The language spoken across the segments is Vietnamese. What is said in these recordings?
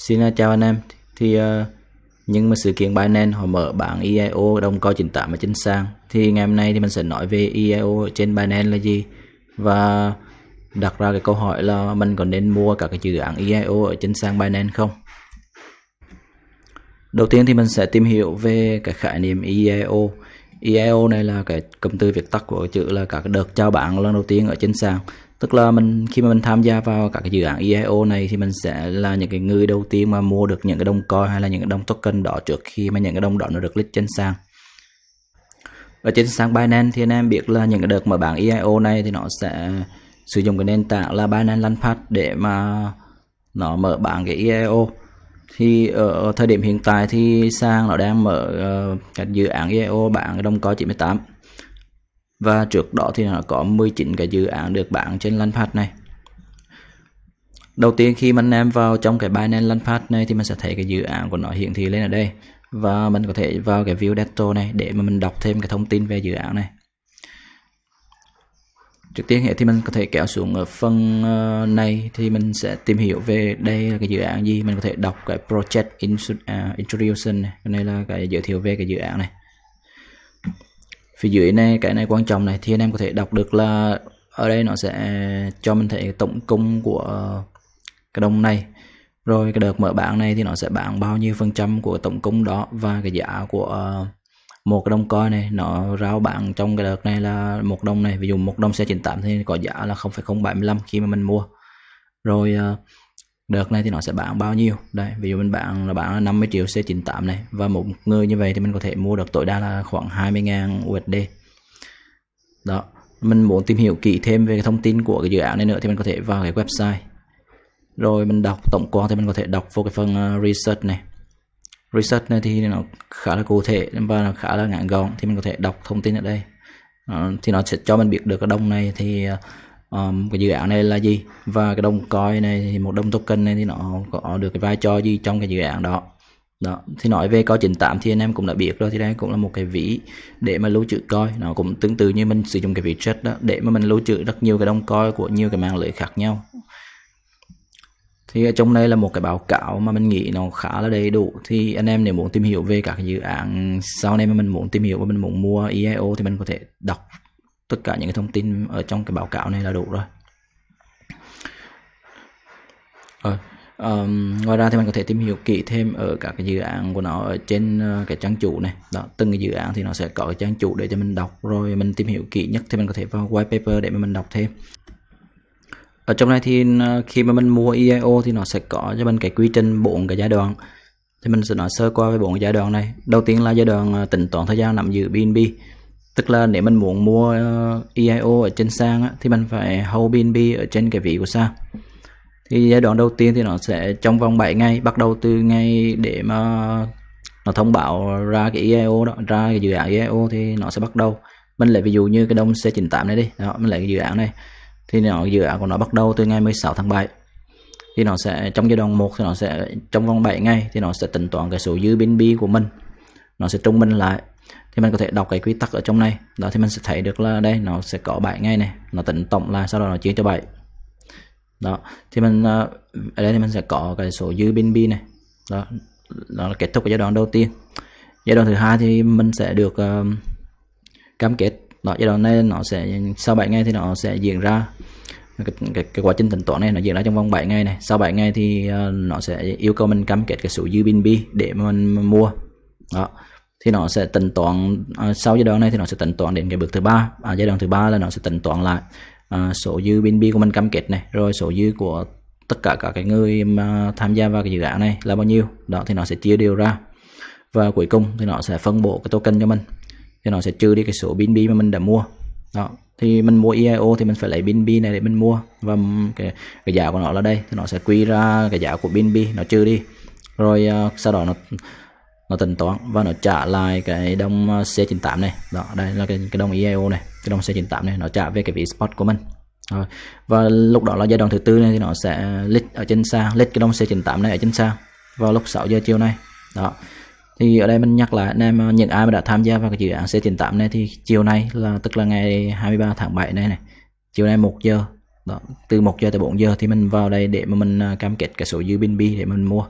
Xin uh, chào anh em. Thì uh, nhưng mà sự kiện Binance họ mở bảng EIO đồng coi 98 mà chính sang thì ngày hôm nay thì mình sẽ nói về EIO trên Binance là gì? Và đặt ra cái câu hỏi là mình có nên mua các cái dự án EIO ở trên sang Binance không? Đầu tiên thì mình sẽ tìm hiểu về cái khái niệm EIO EIO này là cái cụm từ viết tắt của chữ là các đợt chào bán lần đầu tiên ở trên sàn tức là mình khi mà mình tham gia vào các cái dự án EIO này thì mình sẽ là những cái người đầu tiên mà mua được những cái đồng coin hay là những cái đồng token đó trước khi mà những cái đồng đó nó được list trên sàn. Ở trên sàn Binance thì anh em biết là những cái đợt mở bảng EIO này thì nó sẽ sử dụng cái nền tảng là Binance Launchpad để mà nó mở bảng cái EIO thì ở thời điểm hiện tại thì sàn nó đang mở uh, các dự án EIO bảng cái đồng coin 98 và trước đó thì nó có 19 cái dự án được bán trên Launchpad này. Đầu tiên khi mình em vào trong cái Binance Launchpad này thì mình sẽ thấy cái dự án của nó hiển thị lên ở đây. Và mình có thể vào cái view data này để mà mình đọc thêm cái thông tin về dự án này. Trước tiên thì mình có thể kéo xuống ở phần ờ, này thì mình sẽ tìm hiểu về đây là cái dự án gì. Mình có thể đọc cái project à, introduction này. Cái này là cái giới thiệu về cái dự án này phía dưới này cái này quan trọng này. Thì anh em có thể đọc được là ở đây nó sẽ cho mình thấy tổng cung của cái đồng này. Rồi cái đợt mở bảng này thì nó sẽ bán bao nhiêu phần trăm của tổng cung đó và cái giá của ờ, một cái đồng coin này. Nó rao bán trong cái đợt này là một đồng này. Ví dụ một đồng xe 98 thì có giá là 0,075 khi mà mình mua. Rồi ờ, đợt này thì nó sẽ bán bao nhiêu? Đây ví dụ mình bán là bán là 50 triệu C98 này. Và một người như vậy thì mình có thể mua được tối đa là khoảng 20.000 USD đó mình muốn tìm hiểu kỹ thêm về cái thông tin của cái dự án này nữa thì mình có thể vào cái website. Rồi mình đọc tổng quan thì mình có thể đọc vô cái phần ờ, research này. Research này thì nó khá là cụ thể và nó khá là ngắn gọn thì mình có thể đọc thông tin ở đây. Ờ, thì nó sẽ cho mình biết được cái đồng này thì uh, um, cái dự án này là gì? Và cái đồng coin này thì một đồng token này thì nó có được cái vai trò gì trong cái dự án đó? Đó thì nói về coi 98 thì anh em cũng đã biết rồi thì đây cũng là một cái ví để mà lưu trữ coi. Nó cũng tương tự như mình sử dụng cái ví chat đó để mà mình lưu trữ rất nhiều cái đồng coi của nhiều cái mạng lưới khác nhau. Thì ở trong đây là một cái báo cáo mà mình nghĩ nó khá là đầy đủ. Thì anh em nếu muốn tìm hiểu về các dự án sau này mà mình muốn tìm hiểu và mình muốn mua EIO thì mình có thể đọc tất cả những cái thông tin ở trong cái báo cáo này là đủ rồi. Rồi um, ngoài ra thì mình có thể tìm hiểu kỹ thêm ở các cái dự án của nó ở trên uh, cái trang chủ này. Đó từng cái dự án thì nó sẽ có cái trang chủ để cho mình đọc rồi mình tìm hiểu kỹ nhất thì mình có thể vào white paper để mà mình đọc thêm. Ở trong này thì uh, khi mà mình mua EIO thì nó sẽ có cho mình cái quy trình bốn cái giai đoạn. Thì mình sẽ nói sơ qua về bốn giai đoạn này. Đầu tiên là giai đoạn uh, tính toán thời gian nắm giữ BNB tức là nếu mình muốn mua ờ, EIO ở trên sàn á, thì mình phải hold BNB ở trên cái ví của sàn. Thì giai đoạn đầu tiên thì nó sẽ trong vòng 7 ngày bắt đầu từ ngày để mà nó thông báo ra cái EIO đó ra cái dự án EIO thì nó sẽ bắt đầu. Mình lấy ví dụ như cái đông C98 này đi đó mình lấy cái dự án này. Thì nó dự án của nó bắt đầu từ ngày 16 tháng 7 thì nó sẽ trong giai đoạn 1 thì nó sẽ trong vòng 7 ngày thì nó sẽ tính toán cái số dư BNB của mình. Nó sẽ trung bình lại thì mình có thể đọc cái quy tắc ở trong này. Đó thì mình sẽ thấy được là đây nó sẽ có 7 ngày này. Nó tính tổng là sau đó nó chia cho 7 đó thì mình ờ, ở đây thì mình sẽ có cái số dư BNB này. Đó đó là kết thúc cái giai đoạn đầu tiên. Giai đoạn thứ hai thì mình sẽ được uh, cam kết. Đó giai đoạn này nó sẽ sau 7 ngày thì nó sẽ diễn ra. Cái, cái, cái quá trình tính toán này nó diễn ra trong vòng 7 ngày này. Sau 7 ngày thì uh, nó sẽ yêu cầu mình cam kết cái số dư BNB để mà mình mua. Đó thì nó sẽ tính toán uh, sau giai đoạn này thì nó sẽ tính toán đến cái bước thứ ba. À, giai đoạn thứ ba là nó sẽ tính toán lại uh, số dư BNB của mình cam kết này rồi số dư của tất cả các cái người mà tham gia vào cái dự án này là bao nhiêu. Đó thì nó sẽ chia đều ra. Và cuối cùng thì nó sẽ phân bổ cái token cho mình. Thì nó sẽ trừ đi cái số BNB mà mình đã mua. Đó thì mình mua EIO thì mình phải lấy BNB này để mình mua. Và cái, cái giá của nó là đây thì nó sẽ quy ra cái giá của BNB nó trừ đi. Rồi uh, sau đó nó nó tính toán và nó trả lại cái đồng ờ, C98 này. Đó đây là cái, cái đồng EIO này cái đồng C98 này nó trả về cái vị spot của mình. Rồi. và lúc đó là giai đoạn thứ tư này thì nó sẽ list ở trên sàn list cái đồng C98 này ở trên sàn vào lúc 6 giờ chiều nay. Đó thì ở đây mình nhắc lại anh em ờ, những ai mà đã tham gia vào cái dự án C98 này thì chiều nay là tức là ngày 23 tháng 7 này này chiều nay 1 giờ. Đó từ 1 giờ tới 4 giờ thì mình vào đây để mà mình ờ, cam kết cái số dư bin bi để mình mua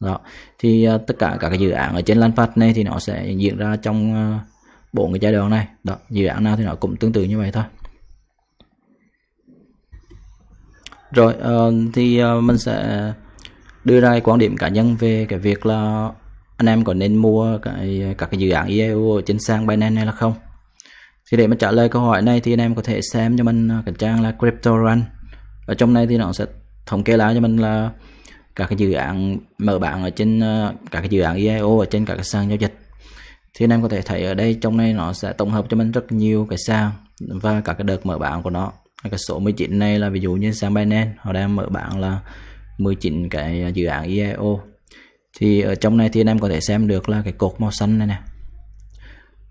đó. Thì uh, tất cả các cái dự án ở trên Lanpad này thì nó sẽ diễn ra trong à, bốn uh, cái giai đoạn này. Đó dự án nào thì nó cũng tương tự như vậy thôi. Rồi uh, thì uh, mình sẽ đưa ra quan điểm cá nhân về cái việc là anh em có nên mua cái các cái dự án EIO trên sàn Binance hay là không? Thì để mà trả lời câu hỏi này thì anh em có thể xem cho mình à, cái trang là Crypto Run. Ở trong này thì nó sẽ thống kê lại cho mình là các cái dự án mở bán ở trên ờ, các cái dự án ieo ở trên các cái sàn giao dịch. Thì anh em có thể thấy ở đây trong này nó sẽ tổng hợp cho mình rất nhiều cái sàn và các cái đợt mở bán của nó. Cái số 19 này là ví dụ như sàn Binance họ đang mở bán là 19 cái dự án ieo thì ở trong này thì anh em có thể xem được là cái cột màu xanh này nè.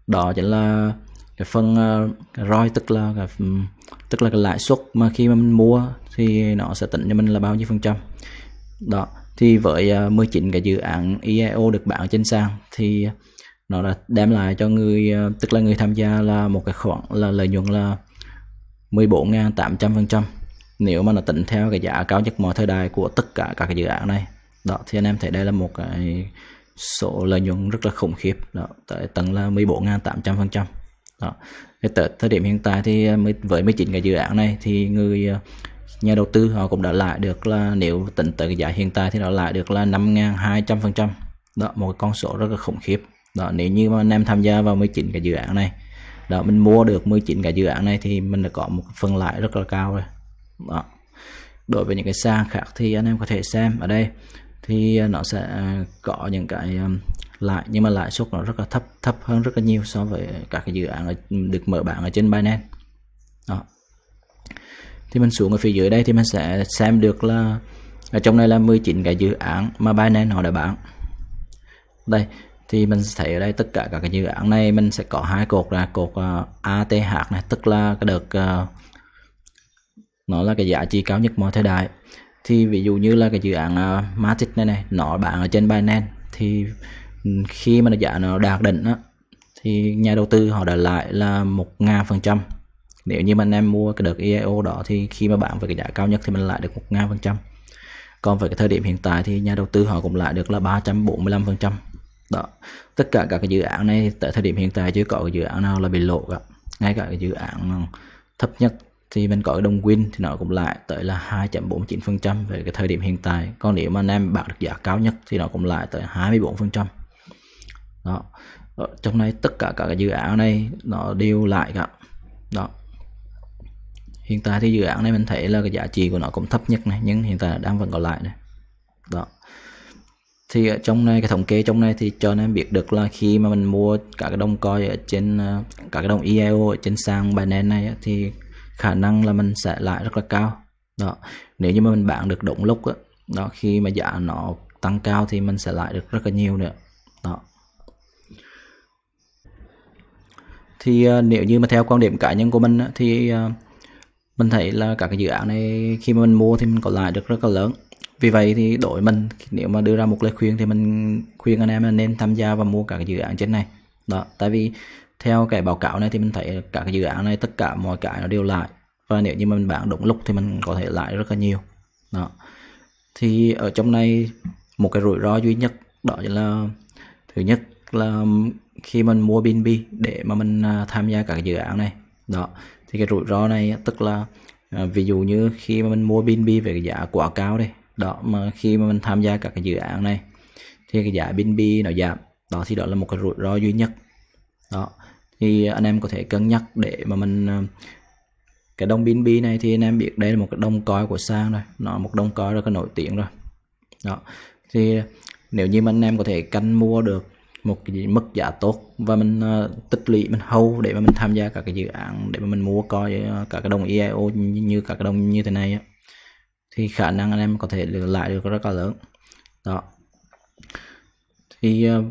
Đó chính là cái phần uh, cái ROI tức là cái, tức là cái lãi suất mà khi mà mình mua thì nó sẽ tính cho mình là bao nhiêu phần trăm đó, thì với à, 19 cái dự án EIO được bán trên sàn, thì nó đã đem lại cho người à, tức là người tham gia là một cái khoản là lợi nhuận là 14.800% nếu mà nó tính theo cái giá cao nhất mọi thời đại của tất cả các cái dự án này. Đó, thì anh em thấy đây là một cái số lợi nhuận rất là khủng khiếp. Đó, tới tầng là 14.800% đó thì tới thời điểm hiện tại thì à, với 19 cái dự án này thì người nhà đầu tư họ cũng đã lại được là nếu tính tới cái giá hiện tại thì nó lại được là 5.200% đó, một con số rất là khủng khiếp. Đó, nếu như mà anh em tham gia vào 19 cái dự án này, đó, mình mua được 19 cái dự án này thì mình đã có một phần lãi rất là cao rồi. Đó. Đối với những cái sàn khác thì anh em có thể xem ở đây thì à, nó sẽ à, có những cái à, lãi, nhưng mà lãi suất nó rất là thấp thấp hơn rất là nhiều so với các cái dự án được mở bán ở trên Binance. Đó thì mình xuống ở phía dưới đây thì mình sẽ xem được là ở trong này là 19 cái dự án mà Binance họ đã bán. Đây thì mình thấy ở đây tất cả các cái dự án này mình sẽ có hai cột là cột ờ, uh, ATH này tức là cái đợt uh, nó là cái giá trị cao nhất mọi thời đại. Thì ví dụ như là cái dự án uh, Matic này này nó bán ở trên Binance thì ừ, khi mà giá nó đạt đỉnh á thì nhà đầu tư họ đã lại là một ngàn phần trăm nếu như mà anh em mua cái đợt EIO đó thì khi mà bán với cái giá cao nhất thì mình lại được một ngàn phần trăm. Còn với cái thời điểm hiện tại thì nhà đầu tư họ cũng lại được là 345 phần trăm. Đó, tất cả các cái dự án này tại thời điểm hiện tại chưa có cái dự án nào là bị lộ cả. Ngay cả cái dự án thấp nhất thì mình có đồng win thì nó cũng lại tới là 2.49% về cái thời điểm hiện tại. Còn nếu mà anh em bán được giá cao nhất thì nó cũng lại tới 24% đó, ở trong này tất cả các cái dự án này nó đều lại cả. Đó hiện tại thì dự án này mình thấy là cái giá trị của nó cũng thấp nhất này nhưng hiện tại đang vẫn còn lại này. Đó. Thì ở trong này cái thống kê trong này thì cho nên biết được là khi mà mình mua cả cái đồng coi ở trên ờ, cả cái đồng EIO ở trên sàn Binance này thì khả năng là mình sẽ lại rất là cao. Đó. Nếu như mà mình bán được đúng lúc đó, đó khi mà giá nó tăng cao thì mình sẽ lại được rất là nhiều nữa. Đó. Thì uh, nếu như mà theo quan điểm cá nhân của mình thì uh, mình thấy là các cái dự án này khi mà mình mua thì mình có lại được rất là lớn. Vì vậy thì đổi mình, nếu mà đưa ra một lời khuyên thì mình khuyên anh em là nên tham gia và mua các cái dự án trên này. Đó, tại vì theo cái báo cáo này thì mình thấy các cái dự án này tất cả mọi cái nó đều lại và nếu như mình bán đúng lúc thì mình có thể lại rất là nhiều. Đó. Thì ở trong này một cái rủi ro duy nhất đó là thứ nhất là khi mình mua BNB để mà mình à, tham gia các dự án này. Đó thì cái rủi ro này tức là à, ví dụ như khi mà mình mua BNB về cái giá quá cao đây đó, mà khi mà mình tham gia các cái dự án này, thì cái giá BNB nó giảm. Đó thì đó là một cái rủi ro duy nhất. Đó, thì anh em có thể cân nhắc để mà mình à, cái đồng BNB này thì anh em biết đây là một cái đồng coi của sang rồi, nó một đồng coi rất là nổi tiếng rồi. Đó, thì nếu như mà anh em có thể canh mua được một cái mức giá tốt. Và mình uh, tích lũy mình hầu để mà mình tham gia các cái dự án để mà mình mua coi uh, các cái đồng EIO như, như các cái đồng như thế này á. Thì khả năng anh em có thể lừa lại được rất là lớn. Đó. Thì uh,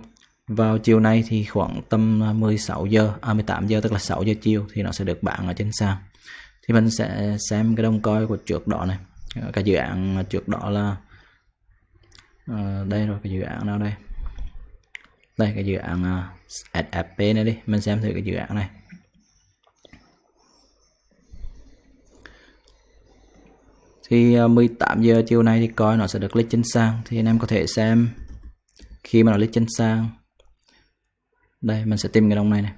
vào chiều nay thì khoảng tầm 16 giờ à 18 giờ tức là 6 giờ chiều thì nó sẽ được bán ở trên sàn. Thì mình sẽ xem cái đồng coi của trước đó này. Cái dự án trước đó là uh, đây rồi cái dự án nào đây? Đây cái dự án ờ, uh, SFP này đi. Mình xem thử cái dự án này. Thì ờ, 18 giờ chiều nay thì coi nó sẽ được list trên sang thì anh em có thể xem khi mà nó list trên sang đây mình sẽ tìm cái đồng này này.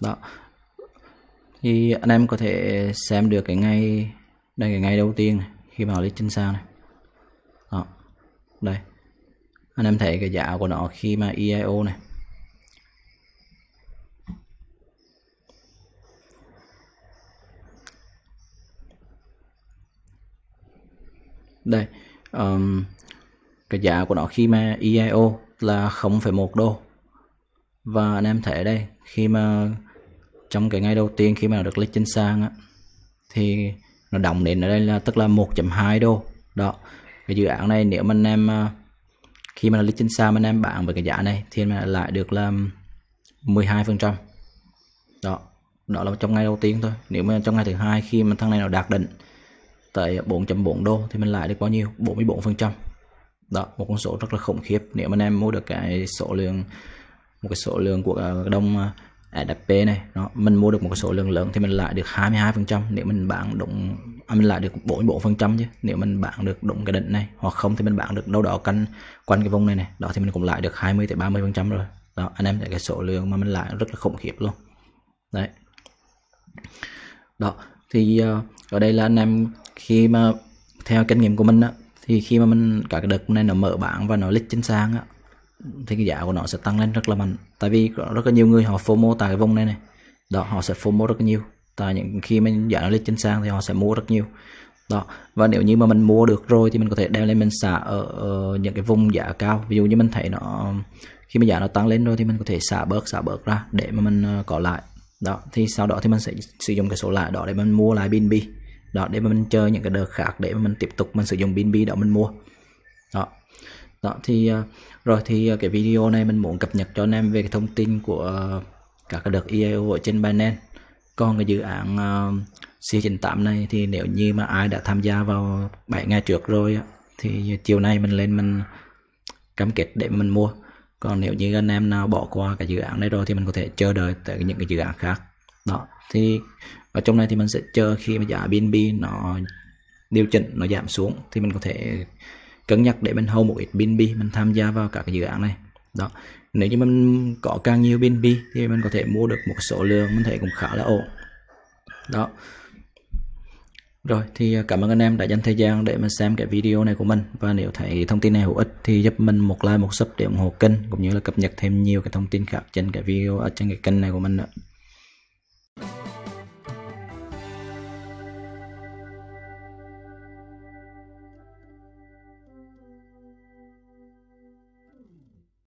Đó. Thì anh em có thể xem được cái ngày đây cái ngày đầu tiên này, khi mà nó list trên sang này. Đó. Đây anh em thấy cái giá của nó khi mà EIO này. Đây um, cái giá của nó khi mà EIO là 0,1 đô. Và anh em thấy đây khi mà trong cái ngày đầu tiên khi mà nó được list trên sang á, thì nó đồng đến ở đây là tức là 1.2 đô. Đó cái dự án này nếu mà anh em à, khi mà lịch trên sàn mà anh em bán với cái giá này thì mình lại được là 12 phần trăm. Đó đó là trong ngày đầu tiên thôi. Nếu mà trong ngày thứ hai khi mà thằng này nó đạt định tới 4.4 đô thì mình lại được bao nhiêu? 44 phần trăm. Đó, một con số rất là khủng khiếp. Nếu mà anh em mua được cái số lượng, một cái số lượng của ờ, ờ, đông ADP này nó mình mua được một số lượng lớn thì mình lại được 22 phần trăm nếu mình bán đúng à, mình lại được 44 phần trăm chứ nếu mình bán được đúng cái định này hoặc không thì mình bán được đâu đó canh quanh cái vùng này này đó thì mình cũng lại được 20 tới 30 phần trăm rồi. Đó anh em thấy cái số lượng mà mình lại rất là khủng khiếp luôn. Đấy. Đó thì uh, ở đây là anh em khi mà theo kinh nghiệm của mình á thì khi mà mình cả cái đợt này nó mở bảng và nó lít trên sang á thì cái giá của nó sẽ tăng lên rất là mạnh. Tại vì có rất là nhiều người họ FOMO tại cái vùng này này. Đó họ sẽ FOMO rất là nhiều. Tại những khi mình giá nó lên trên sang thì họ sẽ mua rất nhiều. Đó và nếu như mà mình mua được rồi thì mình có thể đem lên mình xả ở, ở những cái vùng giá cao. Ví dụ như mình thấy nó khi mà giá nó tăng lên rồi thì mình có thể xả bớt xả bớt ra để mà mình ờ, có lại. Đó thì sau đó thì mình sẽ sử dụng cái số lại đó để mình mua lại BNB đó để mà mình chơi những cái đợt khác để mà mình tiếp tục mình sử dụng BNB đó mình mua. Đó đó, thì à, rồi thì à, cái video này mình muốn cập nhật cho anh em về cái thông tin của à, các cái đợt EIO ở trên Binance. Còn cái dự án C98 này thì nếu như mà ai đã tham gia vào 7 ngày trước rồi thì chiều nay mình lên mình cam kết để mình mua. Còn nếu như anh em nào bỏ qua cái dự án này rồi thì mình có thể chờ đợi tới những cái dự án khác. Đó, thì ở trong này thì mình sẽ chờ khi mà giá BNB nó điều chỉnh, nó giảm xuống thì mình có thể cân nhắc để mình hold một ít BNB mình tham gia vào các cái dự án này. Đó. Nếu như mình có càng nhiều BNB thì mình có thể mua được một số lượng, mình thấy cũng khá là ổn. Đó. Rồi, thì à, cảm ơn anh em đã dành thời gian để mà xem cái video này của mình. Và nếu thấy thông tin này hữu ích thì giúp mình một like, một sub để ủng hộ kênh, cũng như là cập nhật thêm nhiều cái thông tin khác trên cái video ở trên cái kênh này của mình nữa.